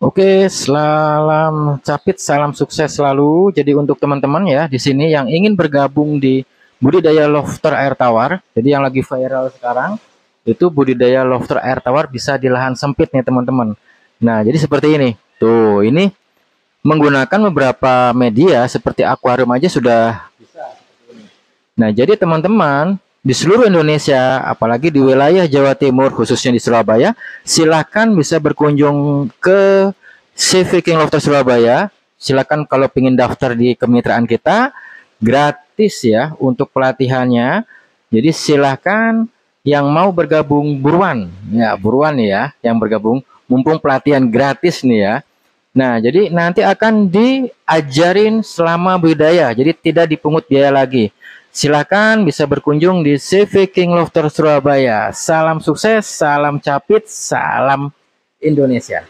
Oke, salam capit, salam sukses selalu. Jadi untuk teman-teman ya di sini yang ingin bergabung di budidaya lobster air tawar, jadi yang lagi viral sekarang itu budidaya lobster air tawar bisa di lahan sempit nih teman-teman. Nah, jadi seperti ini. Tuh, ini menggunakan beberapa media seperti akuarium aja sudah bisa Nah, jadi teman-teman di seluruh Indonesia, apalagi di wilayah Jawa Timur, khususnya di Surabaya, silahkan bisa berkunjung ke CV King Lofter Surabaya. Silakan kalau ingin daftar di kemitraan kita, gratis ya untuk pelatihannya. Jadi silahkan yang mau bergabung buruan, ya buruan ya, yang bergabung, mumpung pelatihan gratis nih ya. Nah, jadi nanti akan diajarin selama budaya, jadi tidak dipungut biaya lagi. Silakan bisa berkunjung di CV King Lofter Surabaya. Salam sukses, salam capit, salam Indonesia.